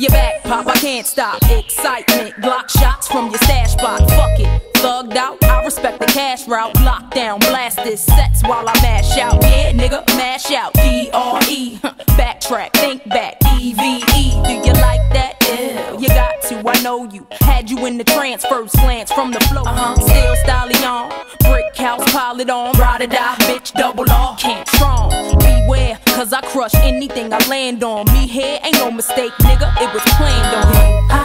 I can't stop. Excitement, Glock shots from your stash box. Fuck it, thugged out. I respect the cash route. Lockdown, blast this sets while I mash out. Yeah, nigga, mash out. D R E, backtrack, think back. E V E, do you like that? Yeah, you got to. I know you. Had you in the trance, first glance from the flow. Uh-huh. Still stallion, brick house, pile it on. Ride or die, bitch, double R. Can't strong. Beware, cause I crush anything I land on. Me here ain't no mistake, nigga. It was planned on. I